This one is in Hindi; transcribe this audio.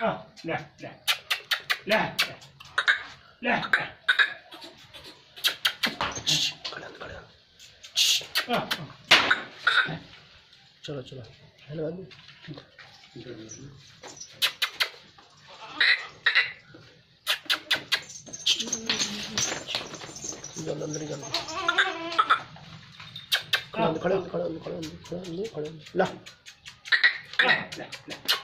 हाँ ले ले ले ले चलो चलो हेलो बाबू चलो अंदर ही खड़े खड़े खड़े खड़े खड़े ला ले ले ले